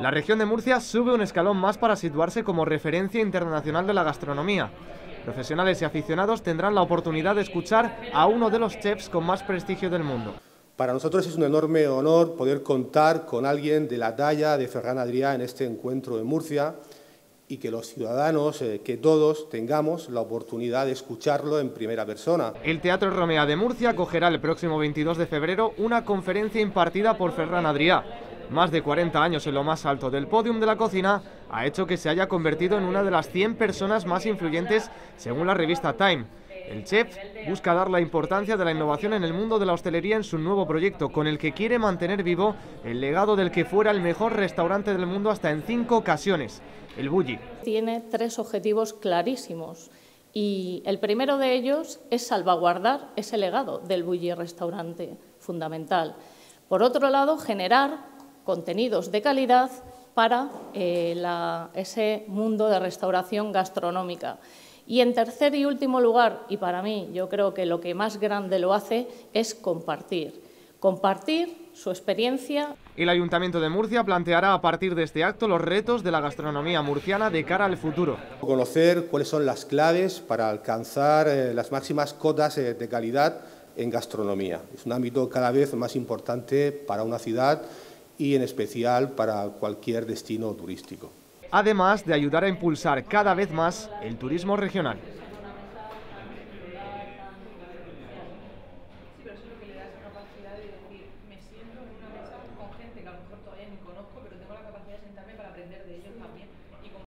La región de Murcia sube un escalón más para situarse como referencia internacional de la gastronomía. Profesionales y aficionados tendrán la oportunidad de escuchar a uno de los chefs con más prestigio del mundo. Para nosotros es un enorme honor poder contar con alguien de la talla de Ferran Adrià en este encuentro de Murcia y que los ciudadanos, eh, que todos tengamos la oportunidad de escucharlo en primera persona. El Teatro Romea de Murcia acogerá el próximo 22 de febrero una conferencia impartida por Ferran Adrià. Más de 40 años en lo más alto del podium de la cocina ha hecho que se haya convertido en una de las 100 personas más influyentes según la revista Time. El chef busca dar la importancia de la innovación en el mundo de la hostelería en su nuevo proyecto, con el que quiere mantener vivo el legado del que fuera el mejor restaurante del mundo hasta en cinco ocasiones, el Bulli. Tiene tres objetivos clarísimos y el primero de ellos es salvaguardar ese legado del Bulli restaurante, fundamental. Por otro lado, generar contenidos de calidad para eh, ese mundo de restauración gastronómica. Y en tercer y último lugar, y para mí yo creo que lo que más grande lo hace, es compartir. Compartir su experiencia. El Ayuntamiento de Murcia planteará a partir de este acto los retos de la gastronomía murciana de cara al futuro. Conocer cuáles son las claves para alcanzar eh, las máximas cotas eh, de calidad en gastronomía. Es un ámbito cada vez más importante para una ciudad y en especial para cualquier destino turístico además de ayudar a impulsar cada vez más el turismo regional.